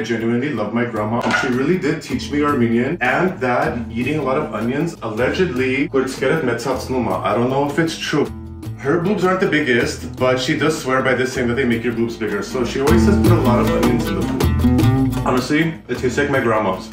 I genuinely love my grandma. She really did teach me Armenian and that eating a lot of onions allegedly I don't know if it's true. Her boobs aren't the biggest, but she does swear by this saying that they make your boobs bigger. So she always says put a lot of onions in the food. Honestly, it tastes like my grandma's.